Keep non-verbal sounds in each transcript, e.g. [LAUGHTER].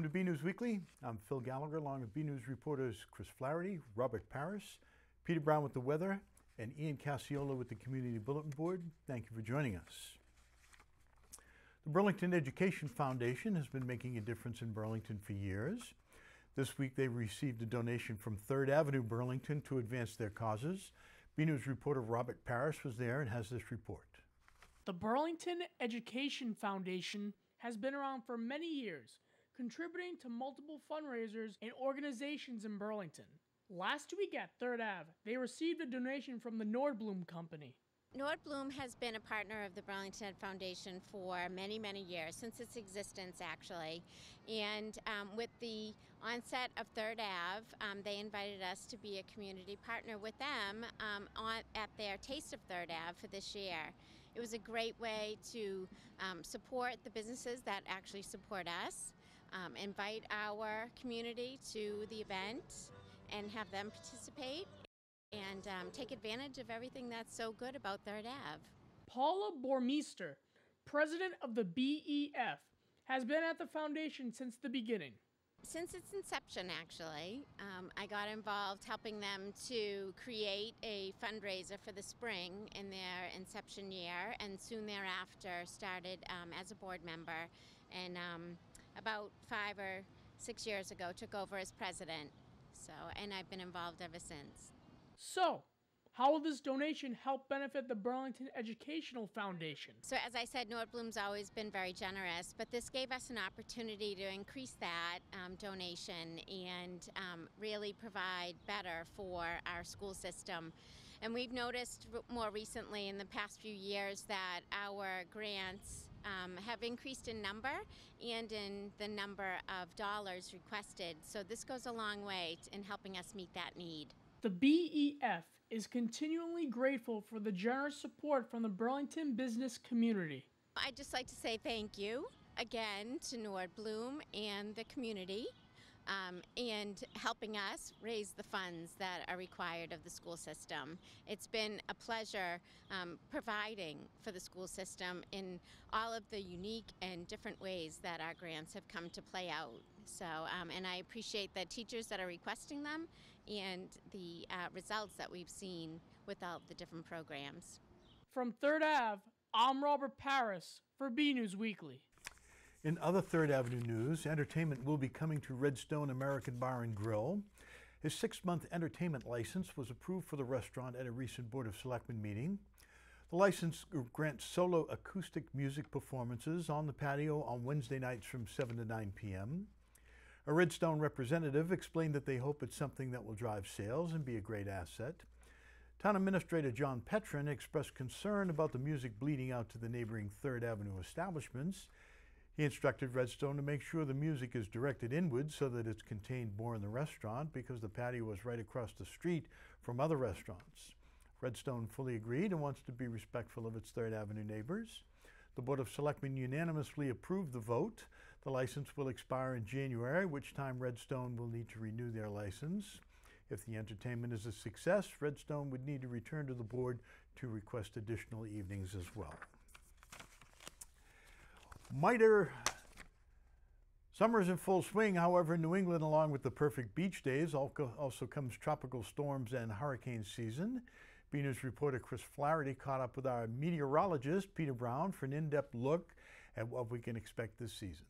Welcome to B News Weekly. I'm Phil Gallagher along with B News reporters Chris Flaherty, Robert Paris, Peter Brown with the weather, and Ian Casiola with the Community Bulletin Board. Thank you for joining us. The Burlington Education Foundation has been making a difference in Burlington for years. This week they received a donation from Third Avenue Burlington to advance their causes. B News reporter Robert Paris was there and has this report. The Burlington Education Foundation has been around for many years, contributing to multiple fundraisers and organizations in Burlington. Last week at Third Ave, they received a donation from the Nordblom Company. Nordblom has been a partner of the Burlington Foundation for many, many years, since its existence actually. And um, with the onset of Third Ave, um, they invited us to be a community partner with them um, on, at their Taste of Third Ave for this year. It was a great way to um, support the businesses that actually support us, um, invite our community to the event, and have them participate and um, take advantage of everything that's so good about Third Ave. Paula Bormeister, president of the BEF, has been at the foundation since the beginning. Since its inception, actually, um, I got involved helping them to create a fundraiser for the spring in their inception year, and soon thereafter started um, as a board member. And um, about five or six years ago, took over as president. So, and I've been involved ever since. So, how will this donation help benefit the Burlington Educational Foundation? So, as I said, Nordblom's always been very generous, but this gave us an opportunity to increase that um, donation and um, really provide better for our school system. And we've noticed more recently in the past few years that our grants um, have increased in number and in the number of dollars requested. So, this goes a long way in helping us meet that need. The BEF is continually grateful for the generous support from the Burlington business community. I'd just like to say thank you again to Nordblom and the community um, and helping us raise the funds that are required of the school system. It's been a pleasure um, providing for the school system in all of the unique and different ways that our grants have come to play out. So, um, and I appreciate the teachers that are requesting them and the uh, results that we've seen with all the different programs. From Third Ave, I'm Robert Paris for B News Weekly. In other Third Avenue news, entertainment will be coming to Redstone American Bar and Grill. His six month entertainment license was approved for the restaurant at a recent Board of Selectmen meeting. The license grants solo acoustic music performances on the patio on Wednesday nights from 7 to 9 p.m. A Redstone representative explained that they hope it's something that will drive sales and be a great asset. Town Administrator John Petrin expressed concern about the music bleeding out to the neighboring Third Avenue establishments. He instructed Redstone to make sure the music is directed inward so that it's contained more in the restaurant because the patio was right across the street from other restaurants. Redstone fully agreed and wants to be respectful of its Third Avenue neighbors. The Board of Selectmen unanimously approved the vote. The license will expire in January, which time Redstone will need to renew their license. If the entertainment is a success, Redstone would need to return to the board to request additional evenings as well. MITRE Summer is in full swing, however, in New England, along with the perfect beach days, also comes tropical storms and hurricane season. B reporter Chris Flaherty caught up with our meteorologist, Peter Brown, for an in depth look at what we can expect this season.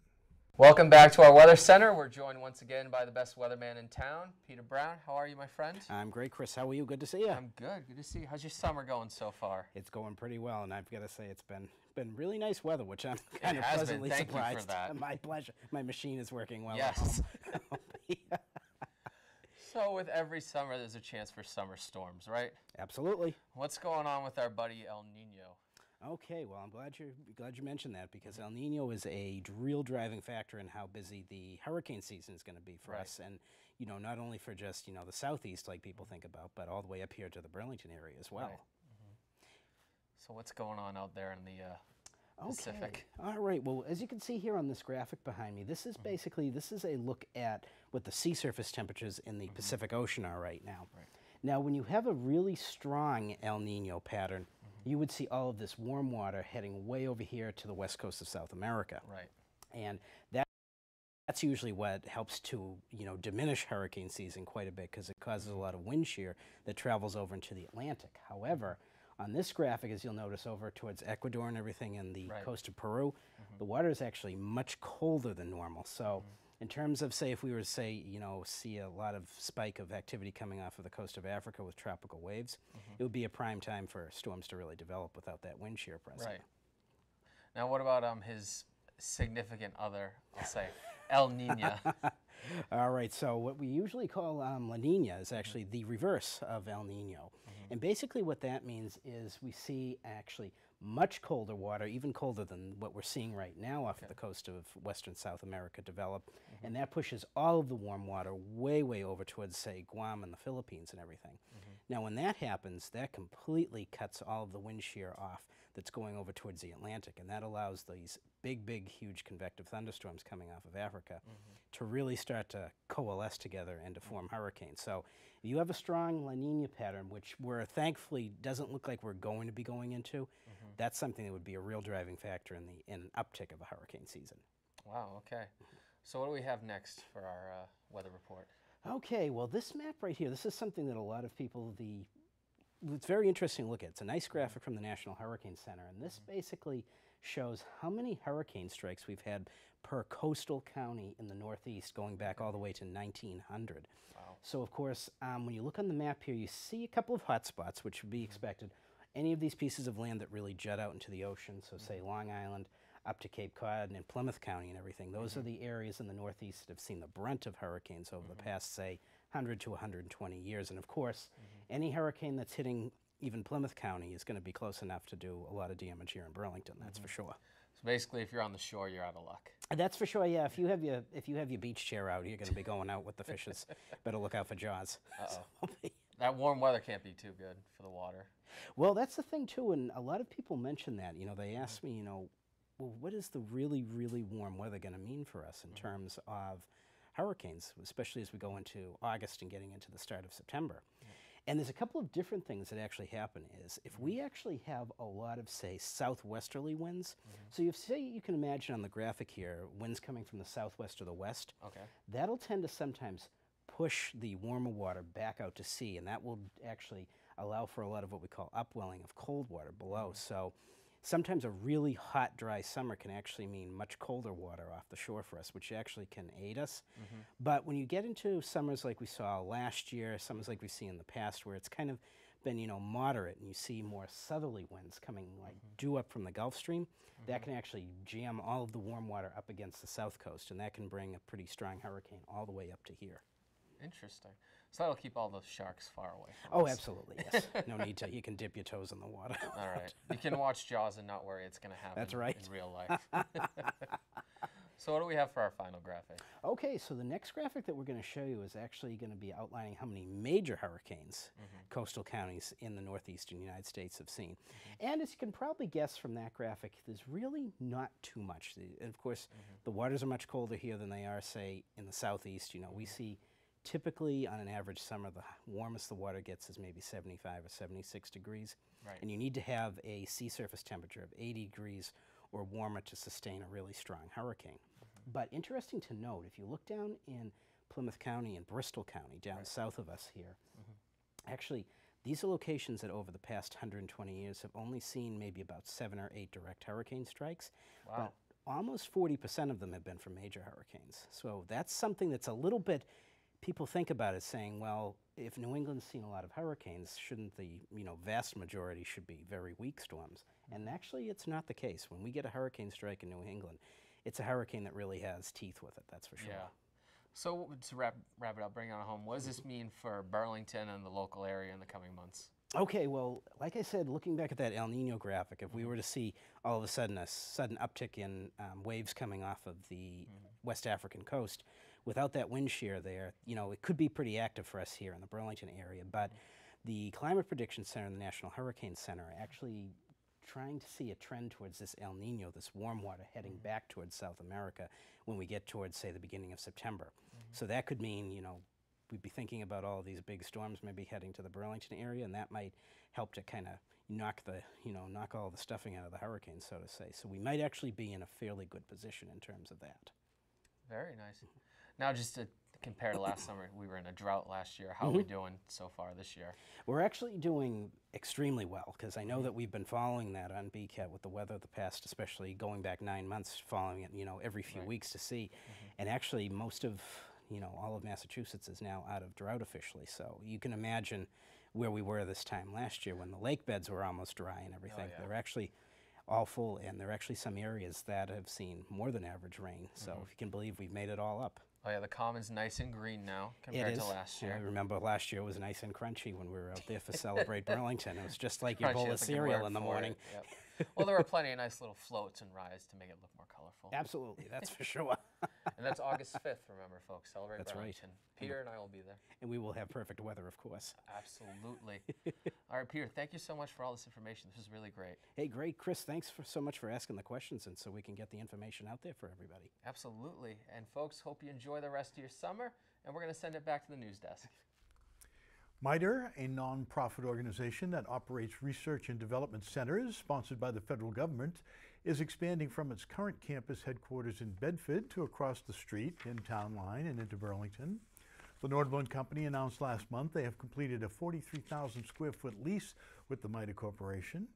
Welcome back to our Weather Center. We're joined once again by the best weatherman in town, Peter Brown. How are you, my friend? I'm great, Chris. How are you? Good to see you. I'm good. Good to see you. How's your summer going so far? It's going pretty well, and I've got to say it's been been really nice weather, which I'm kind it of pleasantly surprised. You for that. [LAUGHS] My pleasure. My machine is working well. Yes. [LAUGHS] So with every summer, there's a chance for summer storms, right? Absolutely. What's going on with our buddy El Nino? Okay, well, I'm glad you glad you mentioned that because El Nino is a real driving factor in how busy the hurricane season is going to be for Right. us, and you know, not only for just you know the southeast like people think about, but all the way up here to the Burlington area as well. Right. So what's going on out there in the uh, Pacific? All right. Well, as you can see here on this graphic behind me, this is Mm-hmm. basically this is a look at what the sea surface temperatures in the Pacific Ocean are right now. Mm-hmm. Right. Now, when you have a really strong El Nino pattern, Mm-hmm. You would see all of this warm water heading way over here to the west coast of South America. Right. And that that's usually what helps to you know diminish hurricane season quite a bit because it causes a mm-hmm. lot of wind shear that travels over into the Atlantic. However, on this graphic, as you'll notice over towards Ecuador and everything and the Right. coast of Peru, mm-hmm. the water is actually much colder than normal. So, mm-hmm. In terms of say, if we were to say, you know, see a lot of spike of activity coming off of the coast of Africa with tropical waves, it would be a prime time for storms to really develop without that wind shear present. Right. Now, what about um his significant other? I'll say El Nino. [LAUGHS] All right, so what we usually call um, La Nina is actually the reverse of El Nino. And basically, what that means is we see actually much colder water, even colder than what we're seeing right now off of the coast of western South America develop. Mm-hmm. And that pushes all of the warm water way, way over towards, say, Guam and the Philippines and everything. Mm-hmm. Now, when that happens, that completely cuts all of the wind shear off that's going over towards the Atlantic, and that allows these big, big, huge convective thunderstorms coming off of Africa mm-hmm. to really start to coalesce together and to form hurricanes. So, you have a strong La Nina pattern, which we're thankfully doesn't look like we're going to be going into, that's something that would be a real driving factor in the in an uptick of a hurricane season. wow. Okay. So what do we have next for our uh, weather report? Okay, well, this map right here, this is something that a lot of people, the it's very interesting to look at. It's a nice graphic from the National Hurricane Center, and this basically shows how many hurricane strikes we've had per coastal county in the Northeast going back all the way to 1900. Wow. So, of course, um, when you look on the map here, you see a couple of hot spots, which would be expected. Any of these pieces of land that really jut out into the ocean, so say mm-hmm. Long Island, up to Cape Cod and in Plymouth County and everything, those are mm-hmm. the areas in the Northeast that have seen the brunt of hurricanes over the mm-hmm. past, say, 100 to 120 years. And of course, any hurricane that's hitting even Plymouth County is going to be close enough to do a lot of damage here in Burlington. That's for sure. So basically, if you're on the shore, you're out of luck. That's for sure. Yeah, if you have your if you have your beach chair out, you're going to be going out with the fishes. [LAUGHS] Better look out for jaws. Uh-oh. [LAUGHS] That warm weather can't be too good for the water. Well, that's the thing too, and a lot of people mention that. You know, they ask me, you know, well, what is the really, really warm weather going to mean for us in mm-hmm. terms of hurricanes, especially as we go into August and getting into the start of September? And there's a couple of different things that actually happen. Is if we mm-hmm. actually have a lot of, say, southwesterly winds. Mm-hmm. So you say you can imagine on the graphic here, winds coming from the southwest or the west. Okay. That'll tend to sometimes push the warmer water back out to sea, and that will actually allow for a lot of what we call upwelling of cold water below. Mm. So sometimes a really hot, dry summer can actually mean much colder water off the shore for us, which actually can aid us. Mm-hmm. But when you get into summers like we saw last year, summers like we've seen in the past, where it's kind of been, you know, moderate, and you see more southerly winds coming like mm-hmm. due up from the Gulf Stream, that mm-hmm. can actually jam all of the warm water up against the south coast, and that can bring a pretty strong hurricane all the way up to here. Interesting. So that'll keep all the sharks far away. Oh, us. absolutely, yes. no need to. You can dip your toes in the water. [LAUGHS] All right. You can watch Jaws and not worry it's going to happen That's right. in real life. [LAUGHS] so what do we have for our final graphic? Okay, so the next graphic that we're going to show you is actually going to be outlining how many major hurricanes mm-hmm. coastal counties in the northeastern United States have seen. Mm-hmm. And as you can probably guess from that graphic, there's really not too much. And Of course, mm-hmm. the waters are much colder here than they are, say, in the southeast. You know, we see typically on an average summer, the warmest the water gets is maybe 75 or 76 degrees. Right. And you need to have a sea surface temperature of 80 degrees or warmer to sustain a really strong hurricane. Mm-hmm. But interesting to note, if you look down in Plymouth County and Bristol County, down south of us here, mm-hmm. actually, these are locations that over the past 120 years have only seen maybe about seven or eight direct hurricane strikes. Wow. But almost 40% of them have been from major hurricanes. So that's something that's a little bit, people think about it saying, well, if New England's seen a lot of hurricanes, shouldn't the you know vast majority should be very weak storms? And mm-hmm. actually, it's not the case. When we get a hurricane strike in New England, it's a hurricane that really has teeth with it. That's for sure. Yeah. So to wrap, wrap it up, bring it on home, what does this mm-hmm. mean for Burlington and the local area in the coming months? Okay, well, like I said, looking back at that El Nino graphic, if we mm-hmm. were to see all of a sudden a sudden uptick in um, waves coming off of the West African coast, without that wind shear there, you know, it could be pretty active for us here in the Burlington area. But the Climate Prediction Center and the National Hurricane Center are actually trying to see a trend towards this El Nino, this warm water heading mm-hmm. back towards South America when we get towards, say, the beginning of September. Mm-hmm. So that could mean, you know, we'd be thinking about all these big storms maybe heading to the Burlington area, and that might help to kind of knock the, you know, knock all the stuffing out of the hurricane, so to say. So we might actually be in a fairly good position in terms of that. Very nice. Mm-hmm. Now, just to compare to last summer, we were in a drought last year. How are we mm-hmm. doing so far this year? We're actually doing extremely well because I know mm-hmm. that we've been following that on BCAT with the weather the past, especially going back nine months, following it, you know, every few Right. weeks to see. Mm-hmm. And actually, most of, you know, all of Massachusetts is now out of drought officially. So you can imagine where we were this time last year when the lake beds were almost dry and oh, everything. yeah. They're actually all full, and there are actually some areas that have seen more than average rain. So if you can believe we've made it all up. Oh yeah, the common's nice and green now compared to last year. I remember last year it was nice and crunchy when we were out there for [LAUGHS] Celebrate Burlington. It was just like your Crunchy, bowl of that's a good cereal in the morning. yep. Well, there were plenty of nice little floats and rides to make it look more colorful. Absolutely, that's for [LAUGHS] sure. And that's August 5th, remember, folks. Celebrate That's right. Burlington. Peter and I will be there. and we will have perfect weather, of course. Absolutely. all right, Peter, thank you so much for all this information. This is really great. Hey, great, Chris. Thanks for so much for asking the questions, and so we can get the information out there for everybody. Absolutely. And folks, hope you enjoy the rest of your summer. And we're going to send it back to the news desk. MITRE, a nonprofit organization that operates research and development centers sponsored by the federal government, is expanding from its current campus headquarters in Bedford to across the street in Town Line and into Burlington. The Nordblom Company announced last month they have completed a 43,000 square foot lease with the MITRE Corporation.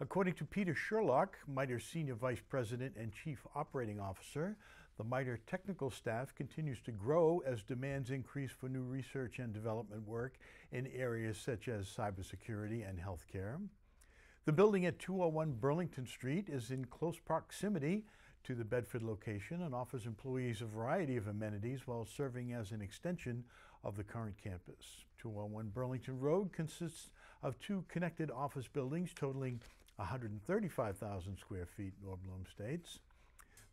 According to Peter Sherlock, MITRE's Senior Vice President and Chief Operating Officer, the MITRE technical staff continues to grow as demands increase for new research and development work in areas such as cybersecurity and healthcare. The building at 201 Burlington Street is in close proximity to the Bedford location and offers employees a variety of amenities while serving as an extension of the current campus. 201 Burlington Road consists of two connected office buildings totaling 135,000 square feet, Nordblom states.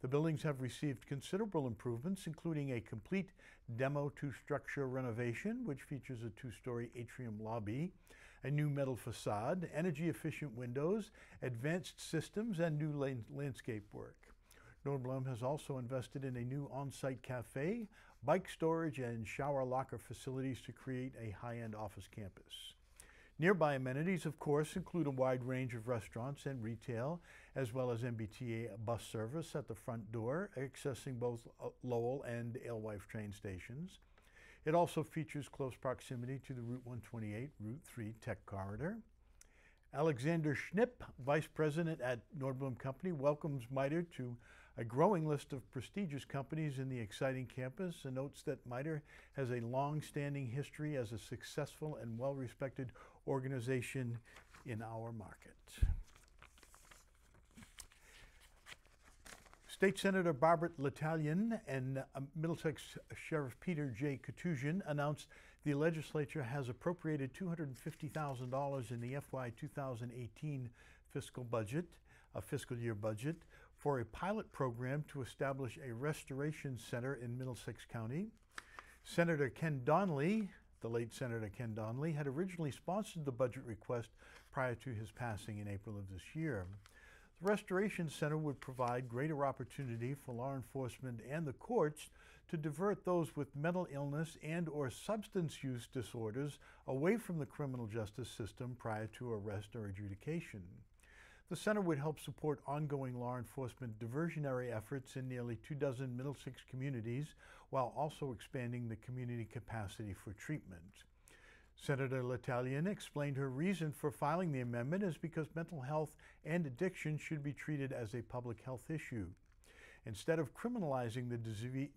The buildings have received considerable improvements, including a complete demo to structure renovation, which features a two story atrium lobby, a new metal facade, energy efficient windows, advanced systems, and new landscape work. Nordblom has also invested in a new on site cafe, bike storage, and shower locker facilities to create a high end office campus. Nearby amenities, of course, include a wide range of restaurants and retail, as well as MBTA bus service at the front door, accessing both uh, Lowell and Alewife train stations. It also features close proximity to the Route 128, Route 3 Tech Corridor. Alexander Schnipp, Vice President at Nordblom Company, welcomes MITRE to a growing list of prestigious companies in the exciting campus and notes that MITRE has a long standing history as a successful and well respected organization in our market. State Senator Barbara L'Italien and uh, Middlesex Sheriff Peter J. Koutoujian announced the legislature has appropriated $250,000 in the FY 2018 fiscal budget, a fiscal year budget, for a pilot program to establish a restoration center in Middlesex County. Senator Ken Donnelly, the late Senator Ken Donnelly, had originally sponsored the budget request prior to his passing in April of this year. The Restoration Center would provide greater opportunity for law enforcement and the courts to divert those with mental illness and or substance use disorders away from the criminal justice system prior to arrest or adjudication. The center would help support ongoing law enforcement diversionary efforts in nearly two dozen Middlesex communities while also expanding the community capacity for treatment. Senator L'Italien explained her reason for filing the amendment is because mental health and addiction should be treated as a public health issue. Instead of criminalizing the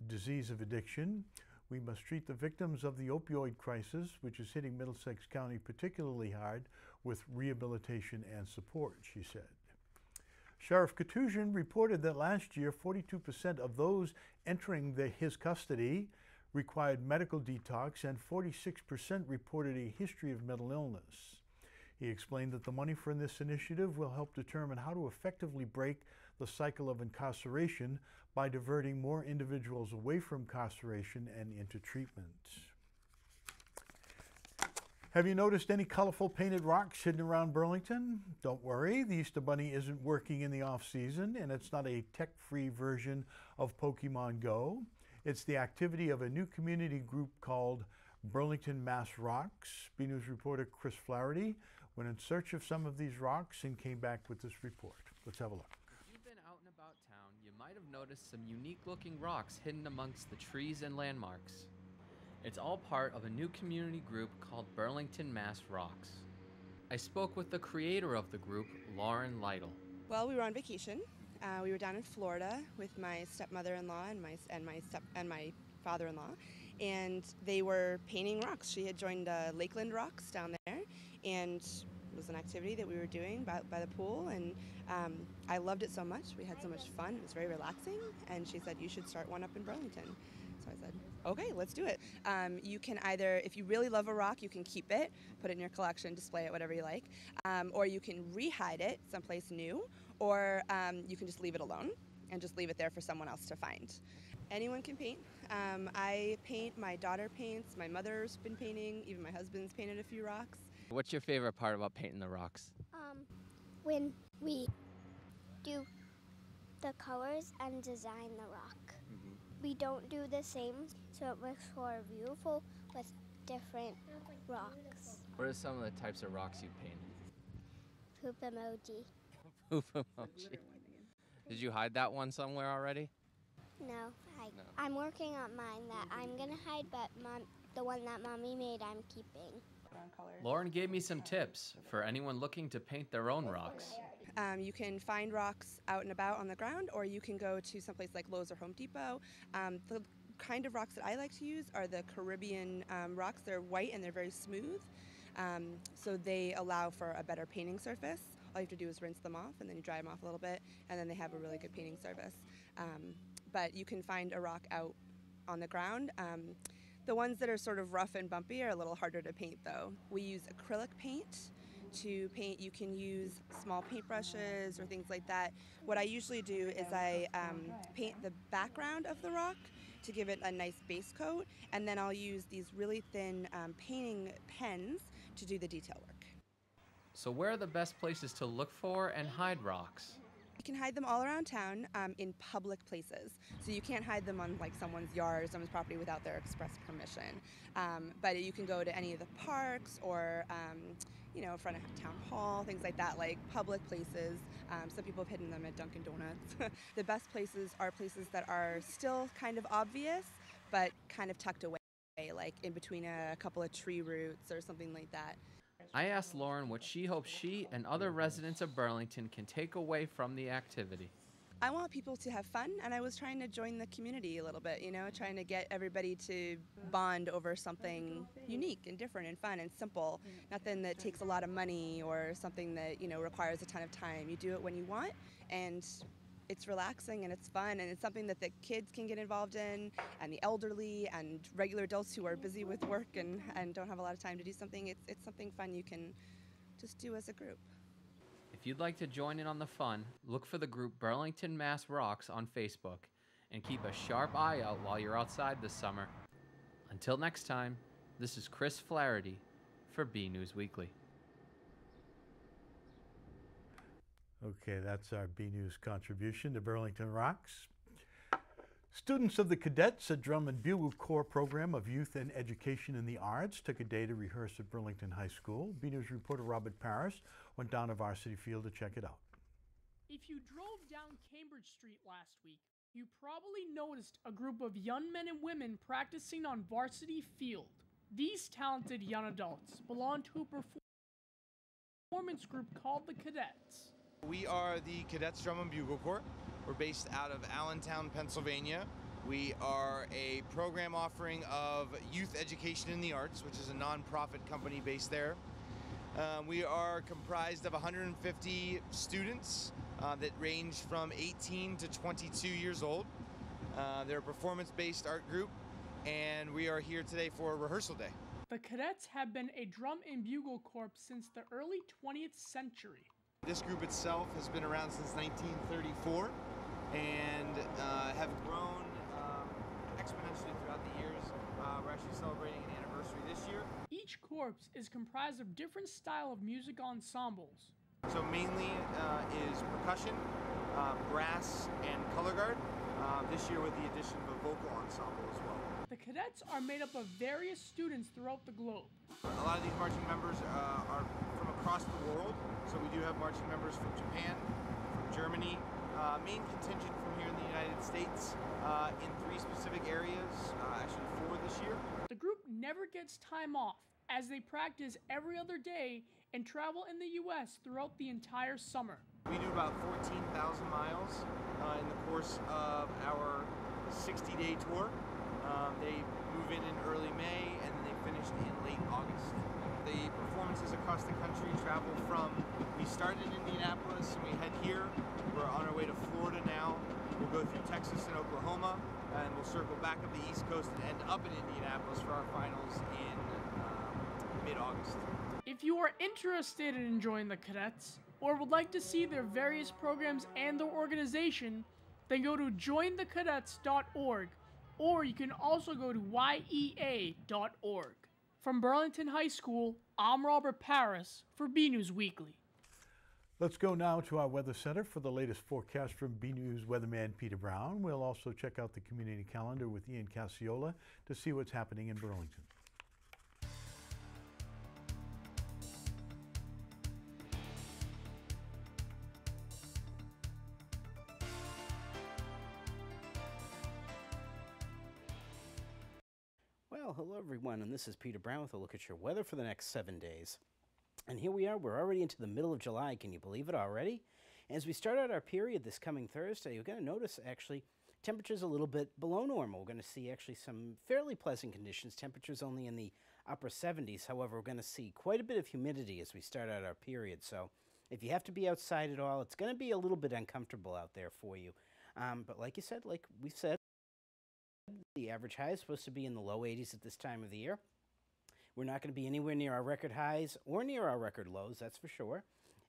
disease of addiction, we must treat the victims of the opioid crisis, which is hitting Middlesex County particularly hard, with rehabilitation and support, she said. Sheriff Koutoujian reported that last year, 42% of those entering the, his custody required medical detox, and 46% reported a history of mental illness. He explained that the money from this initiative will help determine how to effectively break the cycle of incarceration by diverting more individuals away from incarceration and into treatment. Have you noticed any colorful painted rocks hidden around Burlington? Don't worry, the Easter Bunny isn't working in the off season and it's not a tech free version of Pokemon Go. It's the activity of a new community group called Burlington Mass Rocks. B News reporter Chris Flaherty went in search of some of these rocks and came back with this report. Let's have a look. If you've been out and about town, you might have noticed some unique looking rocks hidden amongst the trees and landmarks. It's all part of a new community group called Burlington Mass Rocks. I spoke with the creator of the group, Lauren Lytle. Well, we were on vacation. Uh, we were down in Florida with my stepmother-in-law and my and my step and my father-in-law, and they were painting rocks. She had joined uh, Lakeland Rocks down there, and it was an activity that we were doing by, by the pool, and um, I loved it so much. We had so much fun. It was very relaxing, and she said you should start one up in Burlington. So I said, okay, let's do it. Um, you can either, if you really love a rock, you can keep it, put it in your collection, display it, whatever you like, um, or you can rehide it someplace new, or um, you can just leave it alone and just leave it there for someone else to find. Anyone can paint. Um, I paint, my daughter paints, my mother's been painting, even my husband's painted a few rocks. What's your favorite part about painting the rocks? Um, when we do the colors and design the rock. We don't do the same, so it looks more beautiful with different rocks. What are some of the types of rocks you painted? Poop emoji. [LAUGHS] Poop emoji. Did you hide that one somewhere already? No, I, No. I'm working on mine that I'm gonna hide, but mom, the one that mommy made, I'm keeping. Lauren gave me some tips for anyone looking to paint their own rocks. Um, you can find rocks out and about on the ground, or you can go to someplace like Lowe's or Home Depot. Um, the kind of rocks that I like to use are the Caribbean um, rocks. They're white and they're very smooth, um, so they allow for a better painting surface. All you have to do is rinse them off, and then you dry them off a little bit, and then they have a really good painting surface. Um, but you can find a rock out on the ground. Um, the ones that are sort of rough and bumpy are a little harder to paint, though. We use acrylic paint to paint. You can use small paintbrushes or things like that. What I usually do is I um, paint the background of the rock to give it a nice base coat, and then I'll use these really thin um, painting pens to do the detail work. So, where are the best places to look for and hide rocks? You can hide them all around town um, in public places. So you can't hide them on like someone's yard or someone's property without their express permission. Um, but you can go to any of the parks or um, you know, in front of town hall, things like that, like public places. Um, some people have hidden them at Dunkin' Donuts. [LAUGHS] the best places are places that are still kind of obvious, but kind of tucked away, like in between a couple of tree roots or something like that. I asked Lauren what she hopes she and other residents of Burlington can take away from the activity. I want people to have fun, and I was trying to join the community a little bit, you know, trying to get everybody to bond over something unique and different and fun and simple. Nothing that takes a lot of money or something that, you know, requires a ton of time. You do it when you want, and it's relaxing and it's fun, and it's something that the kids can get involved in, and the elderly, and regular adults who are busy with work and, and don't have a lot of time to do something. It's, it's something fun you can just do as a group. If you'd like to join in on the fun, look for the group Burlington Mass Rocks on Facebook and keep a sharp eye out while you're outside this summer. Until next time, this is Chris Flaherty for B News Weekly. Okay, that's our B News contribution to Burlington Rocks. Students of the Cadets, a drum and bugle corps program of youth and education in the arts, took a day to rehearse at Burlington High School. B News reporter Robert Paris went down to Varsity Field to check it out. If you drove down Cambridge Street last week, you probably noticed a group of young men and women practicing on Varsity Field. These talented young adults belong to a performance group called the Cadets. We are the Cadets Drum and Bugle Corps. We're based out of Allentown, Pennsylvania. We are a program offering of youth education in the arts, which is a nonprofit company based there. Um, we are comprised of 150 students uh, that range from 18 to 22 years old. Uh, they're a performance based art group, and we are here today for a rehearsal day. The Cadets have been a drum and bugle corps since the early 20th century. This group itself has been around since 1934 and uh, have grown um, exponentially throughout the years. Uh, we're actually celebrating an anniversary this year. Each corps is comprised of different style of music ensembles. So mainly uh, is percussion, uh, brass, and color guard. Uh, this year with the addition of a vocal ensemble as well. The cadets are made up of various students throughout the globe. A lot of these marching members uh, are from across the world. So we do have marching members from Japan, from Germany, uh, main contingent from here in the United States uh, in three specific areas, uh, actually four this year. The group never gets time off as they practice every other day and travel in the U.S. throughout the entire summer. We do about 14,000 miles uh, in the course of our 60-day tour. Um, they move in in early May and then they finish in late August. The performances across the country travel from, we started in Indianapolis and we head here. Way to Florida now. We'll go through Texas and Oklahoma and we'll circle back up the East Coast and end up in Indianapolis for our finals in um, mid-August. If you are interested in joining the cadets or would like to see their various programs and their organization, then go to jointhecadets.org or you can also go to yea.org. From Burlington High School, I'm Robert Paris for B News Weekly. Let's go now to our Weather Center for the latest forecast from B News weatherman Peter Brown. We'll also check out the community calendar with Ian Casiola to see what's happening in Burlington. Well, hello everyone, and this is Peter Brown with a look at your weather for the next seven days. And here we are, we're already into the middle of July. Can you believe it already? As we start out our period this coming Thursday, you're going to notice actually temperatures a little bit below normal. We're going to see actually some fairly pleasant conditions, temperatures only in the upper 70s. However, we're going to see quite a bit of humidity as we start out our period. So if you have to be outside at all, it's going to be a little bit uncomfortable out there for you. Um, but like you said, like we've said, the average high is supposed to be in the low 80s at this time of the year. We're not going to be anywhere near our record highs or near our record lows, that's for sure.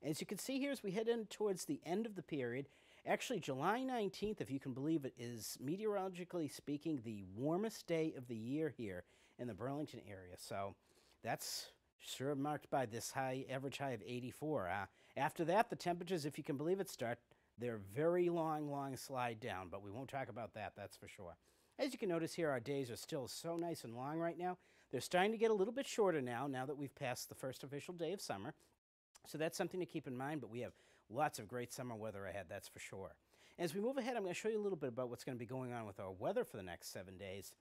As you can see here, as we head in towards the end of the period, actually July 19th, if you can believe it, is meteorologically speaking the warmest day of the year here in the Burlington area. So that's sure marked by this high average high of 84. Uh, after that, the temperatures, if you can believe it, start their very long, long slide down, but we won't talk about that, that's for sure. As you can notice here, our days are still so nice and long right now. They're starting to get a little bit shorter now, now that we've passed the first official day of summer. So that's something to keep in mind, but we have lots of great summer weather ahead, that's for sure. As we move ahead, I'm going to show you a little bit about what's going to be going on with our weather for the next seven days.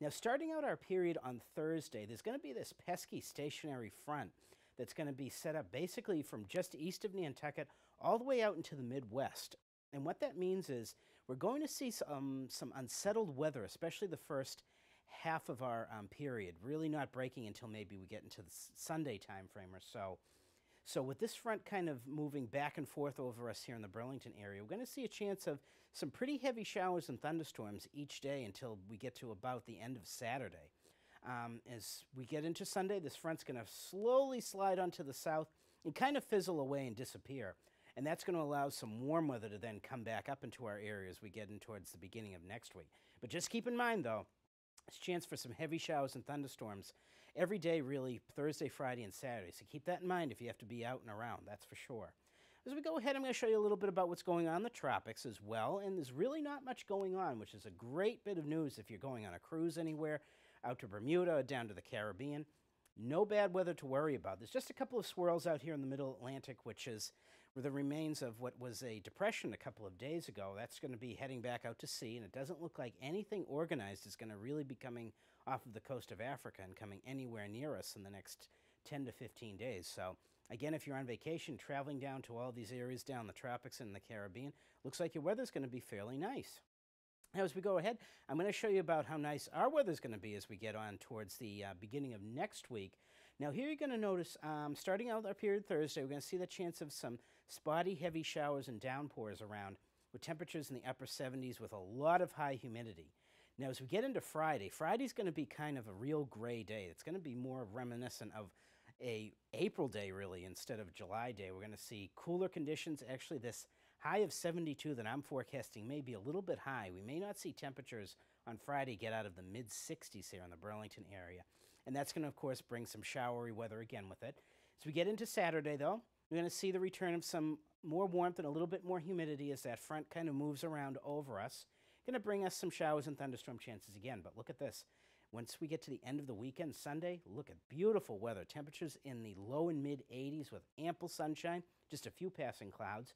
Now, starting out our period on Thursday, there's going to be this pesky stationary front that's going to be set up basically from just east of Nantucket all the way out into the Midwest. And what that means is we're going to see some, some unsettled weather, especially the first half of our um, period, really not breaking until maybe we get into the Sunday time frame or so. So with this front kind of moving back and forth over us here in the Burlington area, we're going to see a chance of some pretty heavy showers and thunderstorms each day until we get to about the end of Saturday. Um, as we get into Sunday, this front's going to slowly slide onto the south and kind of fizzle away and disappear. And that's going to allow some warm weather to then come back up into our area as we get in towards the beginning of next week. But just keep in mind, though, chance for some heavy showers and thunderstorms every day, really, Thursday, Friday, and Saturday. So keep that in mind if you have to be out and around, that's for sure. As we go ahead, I'm going to show you a little bit about what's going on in the tropics as well. And there's really not much going on, which is a great bit of news if you're going on a cruise anywhere, out to Bermuda or down to the Caribbean. No bad weather to worry about. There's just a couple of swirls out here in the middle Atlantic, which is the remains of what was a depression a couple of days ago. That's going to be heading back out to sea, and it doesn't look like anything organized is going to really be coming off of the coast of Africa and coming anywhere near us in the next 10 to 15 days. So, again, if you're on vacation, traveling down to all these areas down the tropics and the Caribbean, looks like your weather's going to be fairly nice. Now, as we go ahead, I'm going to show you about how nice our weather's going to be as we get on towards the uh, beginning of next week. Now, here you're going to notice, um, starting out our period Thursday, we're going to see the chance of some spotty heavy showers and downpours around with temperatures in the upper 70s with a lot of high humidity. Now, as we get into Friday, Friday's going to be kind of a real gray day. It's going to be more reminiscent of a April day, really, instead of July day. We're going to see cooler conditions. Actually, this high of 72 that I'm forecasting may be a little bit high. We may not see temperatures on Friday get out of the mid 60s here in the Burlington area. And that's going to, of course, bring some showery weather again with it. As we get into Saturday, though, we're going to see the return of some more warmth and a little bit more humidity as that front kind of moves around over us. Going to bring us some showers and thunderstorm chances again. But look at this. Once we get to the end of the weekend, Sunday, look at beautiful weather. Temperatures in the low and mid 80s with ample sunshine, just a few passing clouds.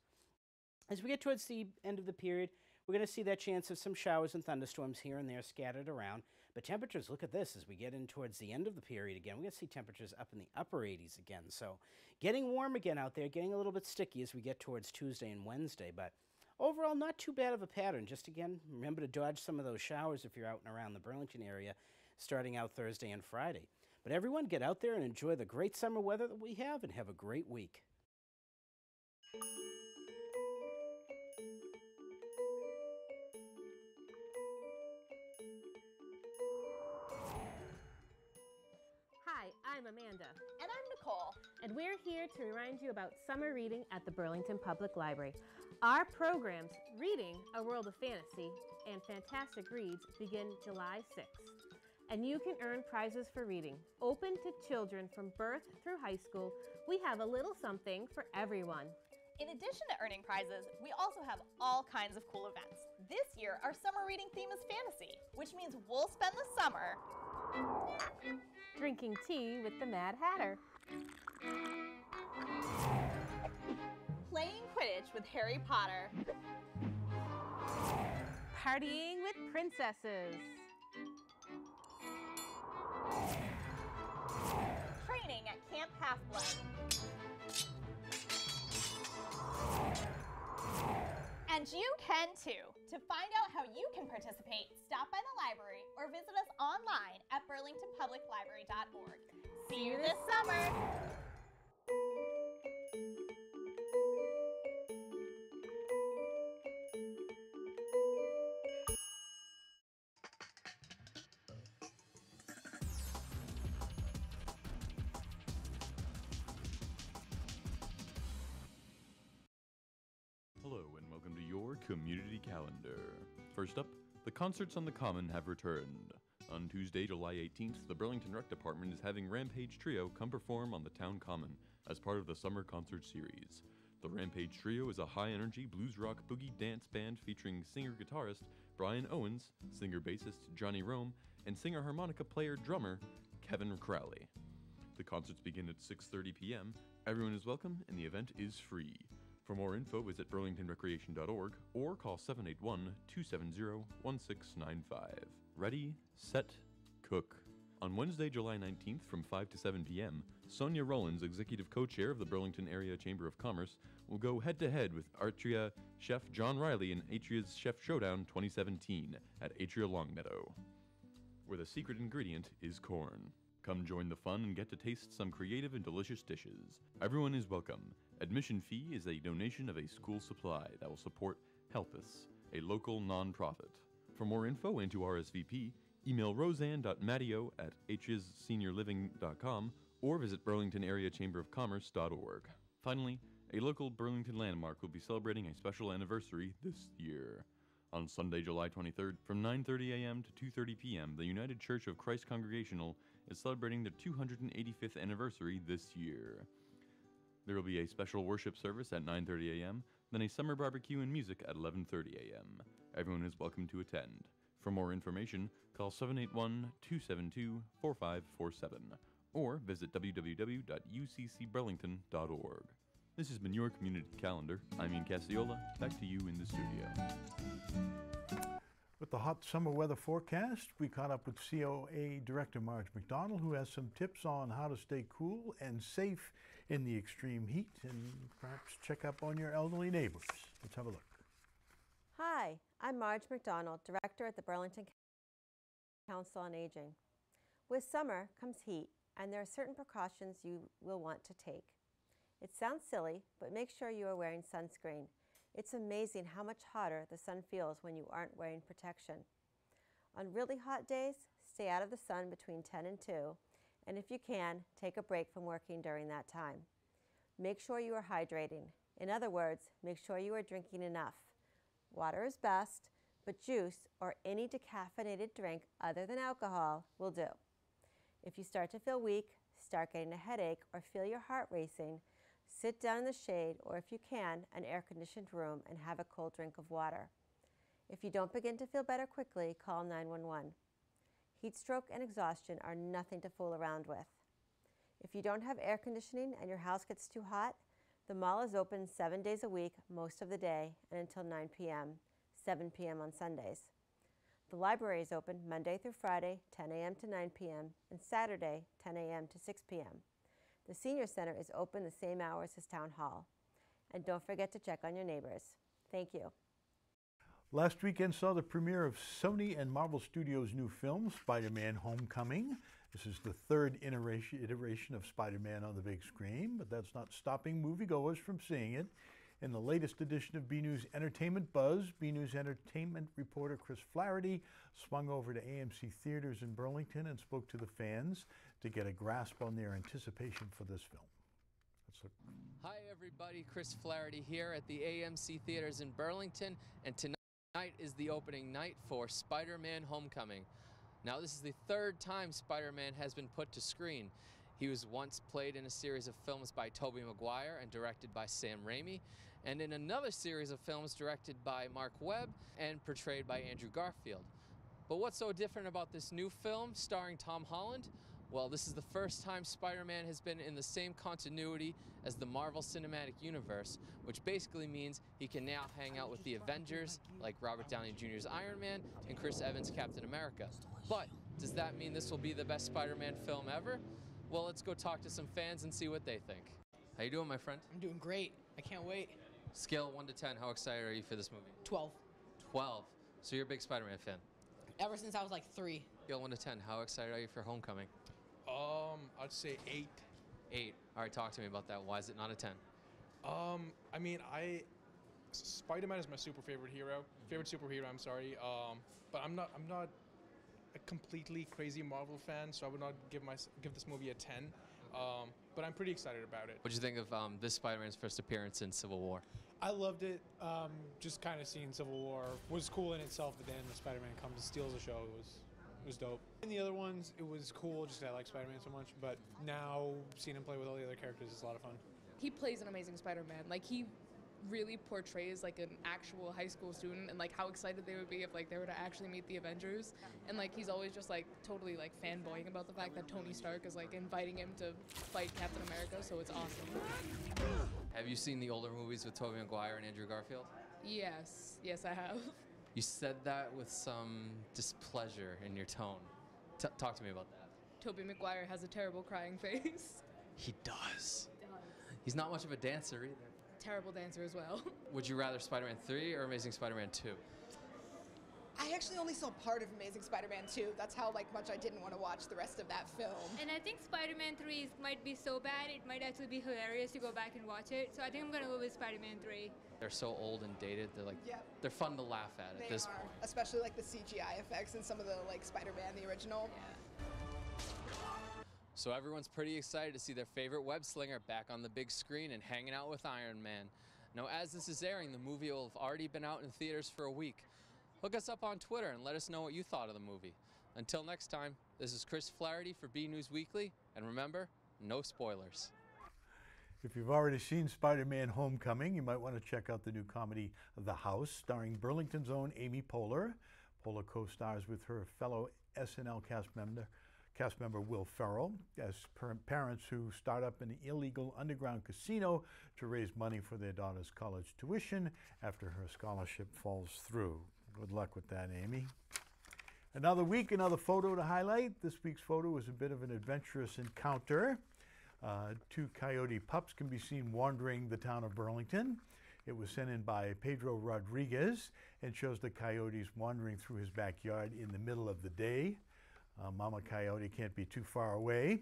As we get towards the end of the period, we're going to see that chance of some showers and thunderstorms here and there scattered around. But temperatures, look at this, as we get in towards the end of the period again, we're going to see temperatures up in the upper 80s again. So getting warm again out there, getting a little bit sticky as we get towards Tuesday and Wednesday. But overall, not too bad of a pattern. Just again, remember to dodge some of those showers if you're out and around the Burlington area starting out Thursday and Friday. But everyone, get out there and enjoy the great summer weather that we have and have a great week. Amanda, And I'm Nicole. and we're here to remind you about summer reading at the Burlington Public Library. Our programs, Reading A World of Fantasy and Fantastic Reads, begin July 6th. And you can earn prizes for reading. Open to children from birth through high school, we have a little something for everyone. In addition to earning prizes, we also have all kinds of cool events. This year, our summer reading theme is fantasy, which means we'll spend the summer Drinking tea with the Mad Hatter. playing Quidditch with Harry Potter, Partying with princesses. training at Camp Half Blood. And you can too. To find out how you can participate, stop by the library or visit us online at burlingtonpubliclibrary.org. See you this summer! Concerts on the Common have returned. On Tuesday, July 18th, the Burlington Rec Department is having Rampage Trio come perform on the Town Common as part of the summer concert series. The Rampage Trio is a high energy blues rock boogie dance band featuring singer guitarist Brian Owens, singer bassist Johnny Rome, and singer harmonica player drummer Kevin Crowley. The concerts begin at 6:30 p.m. Everyone is welcome and the event is free. For more info, visit burlingtonrecreation.org or call 781-270-1695. Ready, set, cook. On Wednesday, July 19th from 5 to 7 p.m., Sonia Rollins, executive co-chair of the Burlington Area Chamber of Commerce, will go head-to-head with Atria chef John Riley in Atria's Chef Showdown 2017 at Atria Longmeadow, where the secret ingredient is corn. Come join the fun and get to taste some creative and delicious dishes. Everyone is welcome. Admission fee is a donation of a school supply that will support Helpus, a local nonprofit. For more info and to RSVP, email roseanne.mattio at hseniorliving.com or visit burlingtonareachamberofcommerce.org. Finally, a local Burlington landmark will be celebrating a special anniversary this year. On Sunday, July 23rd, from 9:30 a.m. to 2:30 p.m., the United Church of Christ Congregational is celebrating their 285th anniversary this year. There will be a special worship service at 9:30 a.m., then a summer barbecue and music at 11:30 a.m. Everyone is welcome to attend. For more information, call 781-272-4547 or visit www.uccburlington.org. This has been your community calendar. I'm Ian Casiola. Back to you in the studio. With the hot summer weather forecast, we caught up with COA Director Marge McDonald, who has some tips on how to stay cool and safe in the extreme heat and perhaps check up on your elderly neighbors. Let's have a look. Hi, I'm Marge McDonald, Director at the Burlington Council on Aging. With summer comes heat, and there are certain precautions you will want to take. It sounds silly, but make sure you are wearing sunscreen. It's amazing how much hotter the sun feels when you aren't wearing protection. On really hot days, stay out of the sun between 10 and 2, and if you can, take a break from working during that time. Make sure you are hydrating. In other words, make sure you are drinking enough. Water is best, but juice or any decaffeinated drink other than alcohol will do. If you start to feel weak, start getting a headache, or feel your heart racing, sit down in the shade or, if you can, an air conditioned room and have a cold drink of water. If you don't begin to feel better quickly, call 911. Heat stroke and exhaustion are nothing to fool around with. If you don't have air conditioning and your house gets too hot, The mall is open seven days a week, most of the day, and until 9 p.m., 7 p.m. on Sundays. The library is open Monday through Friday, 10 a.m. to 9 p.m., and Saturday, 10 a.m. to 6 p.m. The Senior Center is open the same hours as Town Hall. And don't forget to check on your neighbors. Thank you. Last weekend saw the premiere of Sony and Marvel Studios' new film, Spider Man Homecoming. This is the third iteration, of Spider Man on the big screen, but that's not stopping moviegoers from seeing it. In the latest edition of B News Entertainment Buzz, B News Entertainment reporter Chris Flaherty swung over to AMC Theaters in Burlington and spoke to the fans to get a grasp on their anticipation for this film. Hi, everybody. Chris Flaherty here at the AMC Theaters in Burlington, and tonight is the opening night for Spider Man Homecoming. Now, this is the third time Spider Man has been put to screen. He was once played in a series of films by Tobey Maguire and directed by Sam Raimi, and in another series of films directed by Marc Webb and portrayed by Andrew Garfield. But what's so different about this new film starring Tom Holland? Well, this is the first time Spider Man has been in the same continuity as the Marvel Cinematic Universe, which basically means he can now hang out with the Avengers, like Robert Downey Jr.'s Iron Man and Chris Evans' Captain America. But does that mean this will be the best Spider Man film ever? Well, let's go talk to some fans and see what they think. How you doing, my friend? I'm doing great. I can't wait. Scale 1 to 10, how excited are you for this movie? 12. 12. So you're a big Spider-Man fan. Ever since I was like three. Scale 1 to 10, how excited are you for Homecoming? Um, I'd say eight. Eight. All right, talk to me about that. Why is it not a 10? Um, I mean, I Spider-Man is my super favorite hero. Favorite superhero. I'm sorry. Um, but I'm not. I'm not a completely crazy Marvel fan, so I would not give my give this movie a 10. Um, but I'm pretty excited about it. What do you think of um, this Spider-Man's first appearance in Civil War? I loved it. Um, just kind of seeing Civil War was cool in itself, but then the Spider-Man comes and steals the show. It was it was dope. In the other ones, it was cool just I like Spider-Man so much. But now seeing him play with all the other characters is a lot of fun. he plays an amazing Spider-Man. Like he really portrays like an actual high school student and like how excited they would be if like they were to actually meet the Avengers. And like he's always just like totally like fanboying about the fact that Tony Stark is like inviting him to fight Captain America, so it's awesome. Have you seen the older movies with Tobey Maguire and Andrew Garfield? Yes, yes I have. You said that with some displeasure in your tone. T- talk to me about that. Tobey Maguire has a terrible crying face. He does. He's not much of a dancer either. Terrible dancer as well. [LAUGHS] Would you rather Spider-Man 3 or Amazing Spider-Man 2? I actually only saw part of Amazing Spider-Man 2. That's how like much I didn't want to watch the rest of that film. And I think Spider-Man 3 is, might be so bad, it might actually be hilarious to go back and watch it. So I think I'm gonna go with Spider-Man 3. They're so old and dated. They're like Yep. they're fun to laugh at at They this are, point. especially like the CGI effects and some of the like Spider-Man the original. Yeah. So everyone's pretty excited to see their favorite web slinger back on the big screen and hanging out with Iron Man. Now, as this is airing, the movie will have already been out in theaters for a week. Hook us up on Twitter and let us know what you thought of the movie. Until next time, this is Chris Flaherty for B News Weekly, and remember, no spoilers. If you've already seen Spider Man Homecoming, you might want to check out the new comedy The House, starring Burlington's own Amy Poehler. Poehler co stars with her fellow SNL cast member, cast member Will Ferrell as parents who start up an illegal underground casino to raise money for their daughter's college tuition after her scholarship falls through. Good luck with that, Amy. Another week, another photo to highlight. This week's photo was a bit of an adventurous encounter. Uh, two coyote pups can be seen wandering the town of Burlington. It was sent in by Pedro Rodriguez and shows the coyotes wandering through his backyard in the middle of the day. Uh, Mama Coyote can't be too far away.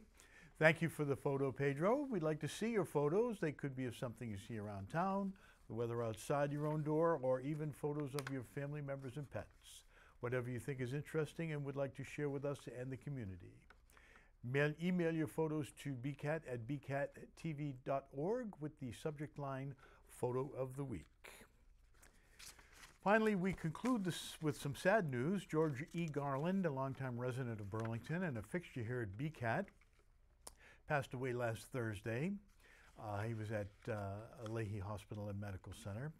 Thank you for the photo, Pedro. We'd like to see your photos. They could be of something you see around town, the weather outside your own door, or even photos of your family members and pets. Whatever you think is interesting and would like to share with us and the community. Mail, email your photos to bcat at bcattv.org with the subject line Photo of the Week. Finally, we conclude this with some sad news. George E. Garland, a longtime resident of Burlington and a fixture here at BCAT, passed away last Thursday. Uh, he was at uh, Lahey Hospital and Medical Center.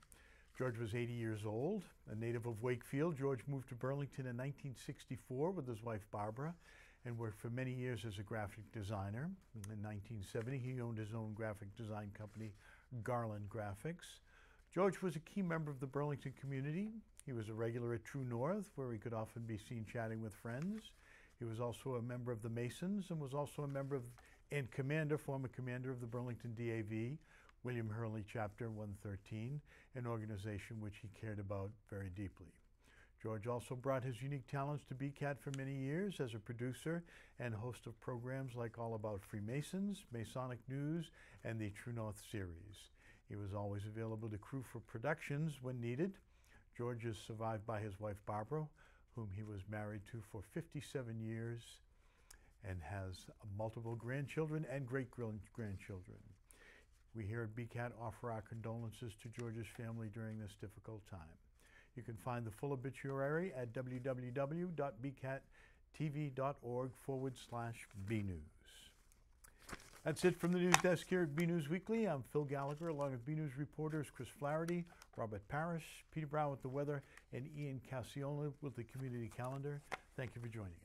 George was 80 years old, a native of Wakefield. George moved to Burlington in 1964 with his wife Barbara and worked for many years as a graphic designer. In 1970, he owned his own graphic design company, Garland Graphics. George was a key member of the Burlington community. He was a regular at True North, where he could often be seen chatting with friends. He was also a member of the Masons and was also a member of and commander, former commander of the Burlington DAV, William Hurley Chapter 113, an organization which he cared about very deeply. George also brought his unique talents to BCAT for many years as a producer and host of programs like All About Freemasons, Masonic News, and the True North series. He was always available to crew for productions when needed. George is survived by his wife Barbara, whom he was married to for 57 years and has multiple grandchildren and great grandchildren. We here at BCAT offer our condolences to George's family during this difficult time. You can find the full obituary at www.bcattv.org forward slash bnews. That's it from the news desk here at B News Weekly. I'm Phil Gallagher, along with B News reporters Chris Flaherty, Robert Parrish, Peter Brown with the weather, and Ian Casiola with the community calendar. Thank you for joining us.